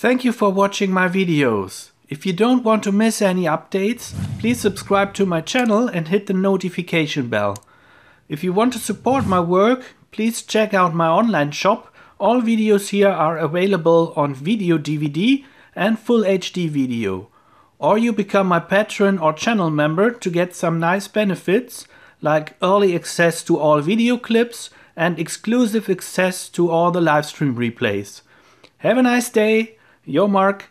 Thank you for watching my videos. If you don't want to miss any updates, please subscribe to my channel and hit the notification bell. If you want to support my work, please check out my online shop. All videos here are available on video DVD and full HD video. Or you become my patron or channel member to get some nice benefits like early access to all video clips and exclusive access to all the livestream replays. Have a nice day. Your Mark.